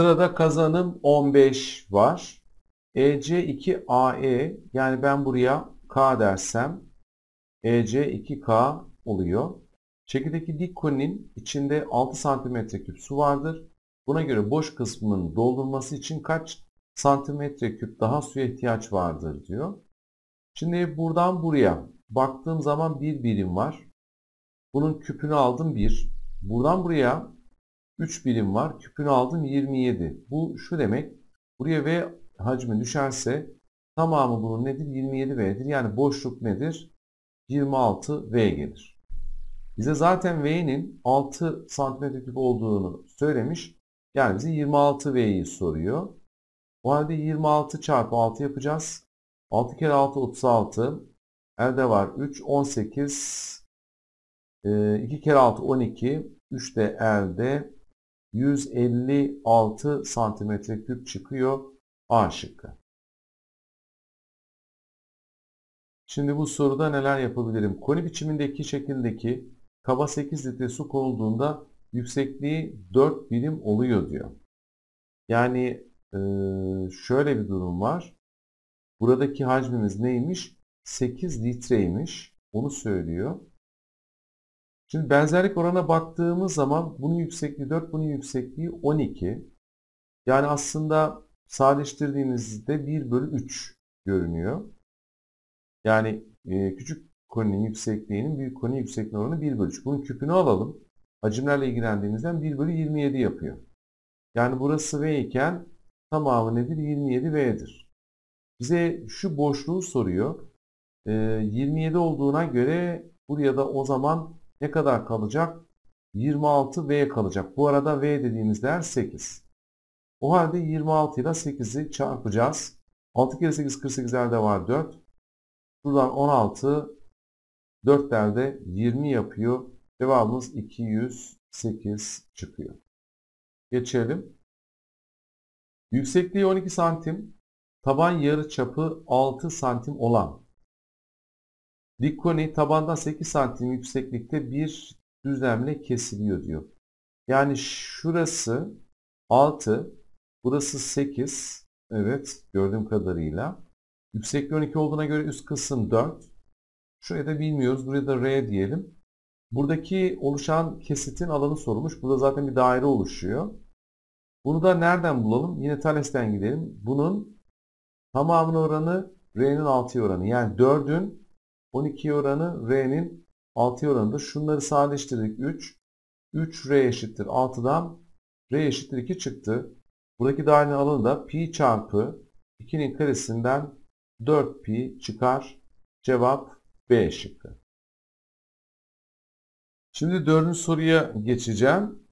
Sırada kazanım 15 var. EC2AE yani ben buraya K dersem EC2K oluyor. Çekirdeki dik koninin içinde 6 santimetre küp su vardır. Buna göre boş kısmının doldurması için kaç santimetre küp daha suya ihtiyaç vardır diyor. Şimdi buradan buraya baktığım zaman bir birim var. Bunun küpünü aldım 1. Buradan buraya 3 birim var. Küpünü aldım 27. Bu şu demek. Buraya V hacmi düşerse tamamı bunun nedir? 27V'dir. Yani boşluk nedir? 26V gelir. Bize zaten V'nin 6 cm olduğunu söylemiş. Yani bize 26V'yi soruyor. O halde 26 çarpı 6 yapacağız. 6 kere 6 36. Elde var 3 18. 2 kere 6 12. 3 de elde 156 santimetre küp çıkıyor. A şıkkı. Şimdi bu soruda neler yapabilirim? Koni biçimindeki şekildeki kaba 8 litre su konulduğunda yüksekliği 4 birim oluyor diyor. Yani şöyle bir durum var. Buradaki hacmimiz neymiş? 8 litreymiş. Onu söylüyor. Şimdi benzerlik oranına baktığımız zaman bunun yüksekliği 4, bunun yüksekliği 12. Yani aslında sadeleştirdiğimizde 1 bölü 3 görünüyor. Yani e, küçük koninin yüksekliğinin büyük koninin yüksekliği oranı 1 bölü 3. Bunun küpünü alalım. Hacimlerle ilgilendiğimizden 1 bölü 27 yapıyor. Yani burası V iken tamamı nedir? 27V'dir. Bize şu boşluğu soruyor. E, 27 olduğuna göre buraya da o zaman ne kadar kalacak? 26V kalacak. Bu arada V dediğimiz değer 8. O halde 26 ile 8'i çarpacağız. 6 kere 8 48 elde var 4. Buradan 16 4 elde 20 yapıyor. Cevabımız 208 çıkıyor. Geçelim. Yüksekliği 12 santim, taban yarı çapı 6 santim olan Dik koni tabandan 8 santim yükseklikte bir düzlemle kesiliyor diyor. Yani şurası 6, burası 8. Evet gördüğüm kadarıyla. Yüksekliği 12 olduğuna göre üst kısım 4. Şurayı da bilmiyoruz. Buraya da R diyelim. Buradaki oluşan kesitin alanı sorulmuş. Burada zaten bir daire oluşuyor. Bunu da nereden bulalım? Yine Thales'ten gidelim. Bunun tamamının oranı R'nin 6 oranı. Yani 4'ün 12 oranı R'nin 6 oranıdır. Şunları sadeleştirdik 3. 3 R eşittir 6'dan R eşittir 2 çıktı. Buradaki dairenin alanı da pi çarpı 2'nin karesinden 4 pi çıkar. Cevap B şıkkı. Şimdi dördüncü soruya geçeceğim.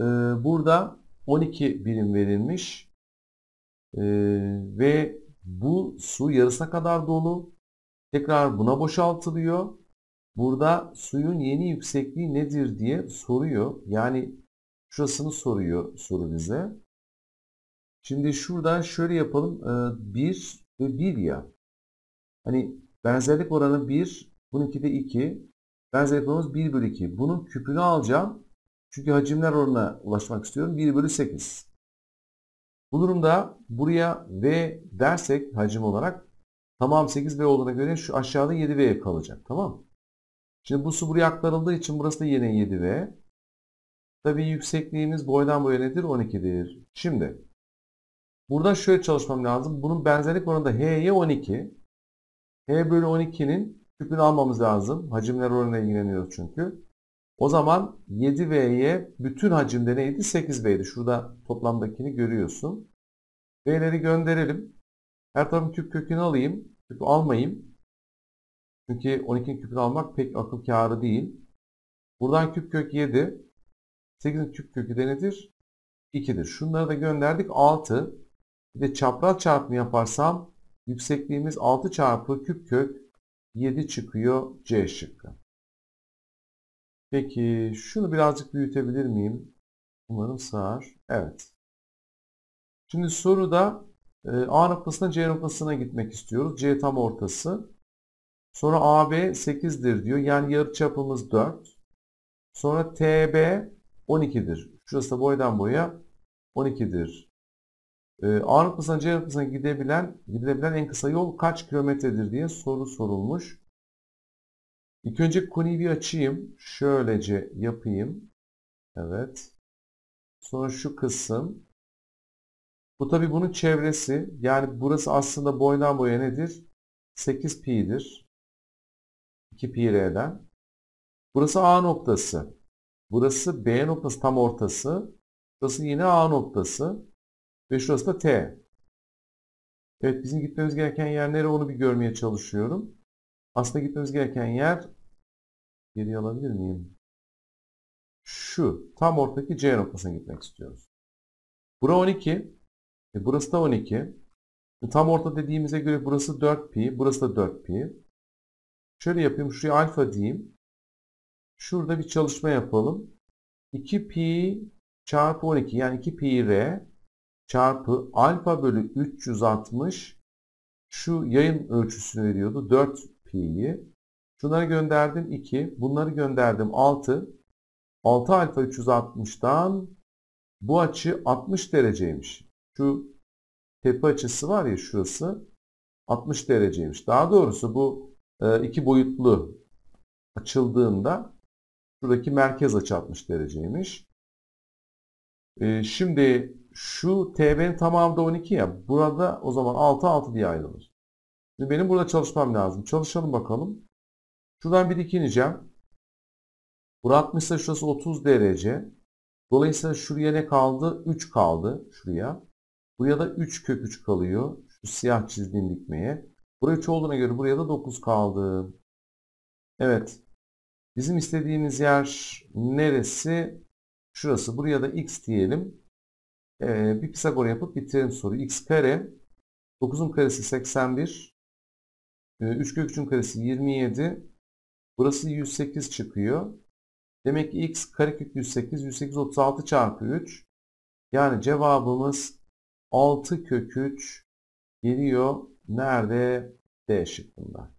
Ee, burada 12 birim verilmiş. Ee, ve bu su yarısına kadar dolu. Tekrar buna boşaltılıyor. Burada suyun yeni yüksekliği nedir diye soruyor. Yani şurasını soruyor soru bize. Şimdi şurada şöyle yapalım. 1 ee, ve 1 ya. Hani benzerlik oranı 1. Bununki de 2. Benzerlik oranımız 1 bölü 2. Bunun küpünü alacağım. Çünkü hacimler oranına ulaşmak istiyorum. 1 bölü 8. Bu durumda buraya V dersek hacim olarak Tamam 8V olduğuna göre şu aşağıda 7V kalacak. Tamam Şimdi bu su buraya aktarıldığı için burası da yine 7V. Tabii yüksekliğimiz boydan boya nedir? 12'dir. Şimdi burada şöyle çalışmam lazım. Bunun benzerlik oranı da H'ye 12. H bölü 12'nin küpünü almamız lazım. Hacimler oranına ilgileniyoruz çünkü. O zaman 7V'ye bütün hacimde neydi? 8V'ydi. Şurada toplamdakini görüyorsun. V'leri gönderelim. Her tarafın küp kökünü alayım. Küpü almayayım. Çünkü 12'nin küpünü almak pek akıl kârı değil. Buradan küp kök 7. 8'in küp kökü de nedir? 2'dir. Şunları da gönderdik 6. Bir de çapraz çarpımı yaparsam yüksekliğimiz 6 çarpı küp kök 7 çıkıyor C şıkkı. Peki şunu birazcık büyütebilir miyim? Umarım sığar. Evet. Şimdi soruda A noktasına C noktasına gitmek istiyoruz. C tam ortası. Sonra AB 8'dir diyor. Yani yarıçapımız 4. Sonra TB 12'dir. Şurası da boydan boya 12'dir. Ee, A noktasından C noktasına gidebilen, gidebilen en kısa yol kaç kilometredir diye soru sorulmuş. İlk önce konuyu bir açayım. Şöylece yapayım. Evet. Sonra şu kısım. Bu tabi bunun çevresi. Yani burası aslında boydan boya nedir? 8 pi'dir. 2 pi r'den. Burası A noktası. Burası B noktası tam ortası. Burası yine A noktası. Ve şurası da T. Evet bizim gitmemiz gereken yer nere onu bir görmeye çalışıyorum. Aslında gitmemiz gereken yer geriye alabilir miyim? Şu. Tam ortadaki C noktasına gitmek istiyoruz. Bura 12. E burası da 12. E tam orta dediğimize göre burası 4pi. Burası da 4pi. Şöyle yapayım. Şuraya alfa diyeyim. Şurada bir çalışma yapalım. 2pi çarpı 12 yani 2pi r çarpı alfa bölü 360 şu yayın ölçüsünü veriyordu 4 pi'yi. Şunları gönderdim 2. Bunları gönderdim 6. 6 alfa 360'dan bu açı 60 dereceymiş. Şu tepe açısı var ya şurası 60 dereceymiş. Daha doğrusu bu e, iki boyutlu açıldığında şuradaki merkez açı 60 dereceymiş. E, şimdi şu TB'nin tamamı da 12 ya. Burada o zaman 6 6 diye ayrılır. Şimdi benim burada çalışmam lazım. Çalışalım bakalım. Şuradan bir dik ineceğim. Burası 60 ise şurası 30 derece. Dolayısıyla şuraya ne kaldı? 3 kaldı şuraya. Buraya da 3 kök 3 kalıyor. Şu siyah çizdiğim dikmeye. Buraya 3 olduğuna göre buraya da 9 kaldı. Evet. Bizim istediğimiz yer neresi? Şurası. Buraya da x diyelim. Ee, bir Pisagor yapıp bitirelim soruyu. x kare 9'un karesi 81. 3 kök 3'ün karesi 27. Burası 108 çıkıyor. Demek ki x karekök 108, 108 36 çarpı 3. Yani cevabımız 6 kök 3 geliyor. Nerede? D şıkkında.